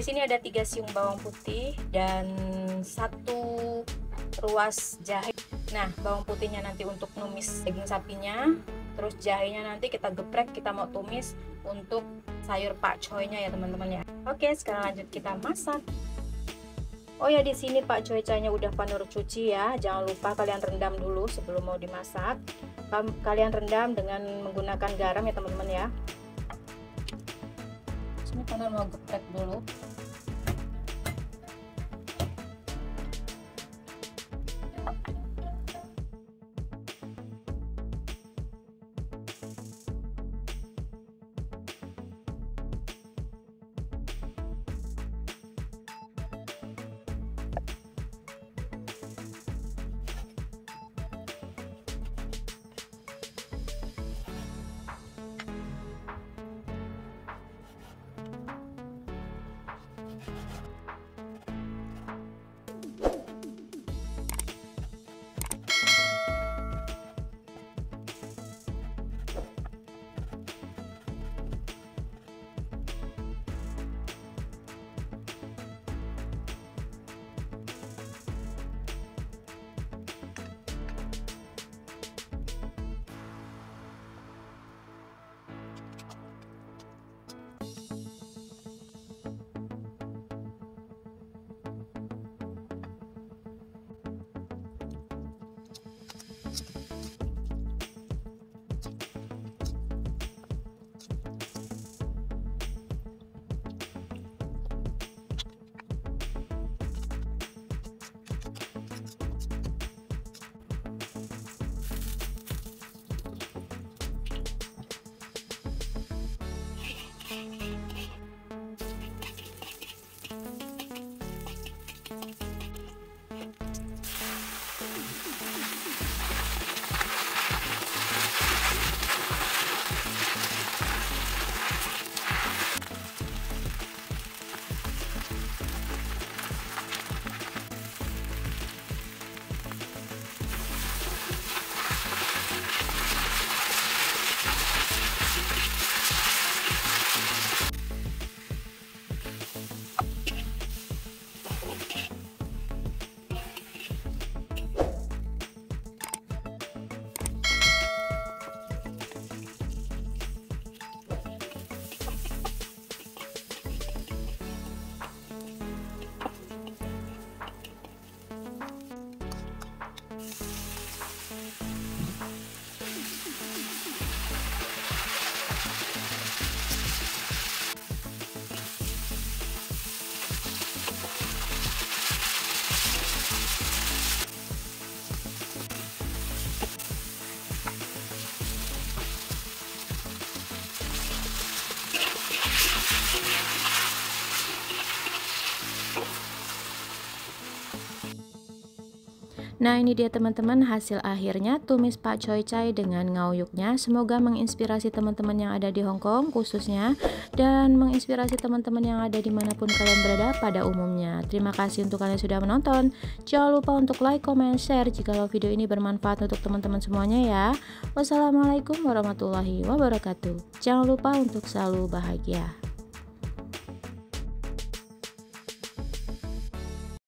Di sini ada tiga siung bawang putih dan satu ruas jahe Nah, bawang putihnya nanti untuk numis daging sapinya, terus jahenya nanti kita geprek, kita mau tumis untuk sayur pak choy-nya ya teman-teman ya. Oke, sekarang lanjut kita masak. Oh ya di sini pak choy nya udah panur cuci ya. Jangan lupa kalian rendam dulu sebelum mau dimasak. Kalian rendam dengan menggunakan garam ya teman-teman ya. Sini panur mau geprek dulu. Nah ini dia teman-teman. Hasil akhirnya tumis pak choy chai dengan ngauyuknya. Semoga menginspirasi teman-teman yang ada di Hongkong khususnya Dan menginspirasi teman-teman yang ada di mana pun kalian berada pada umumnya. Terima kasih untuk kalian sudah menonton. Jangan lupa untuk like, comment, share jika video ini bermanfaat untuk teman-teman semuanya ya. Wassalamualaikum warahmatullahi wabarakatuh. Jangan lupa untuk selalu bahagia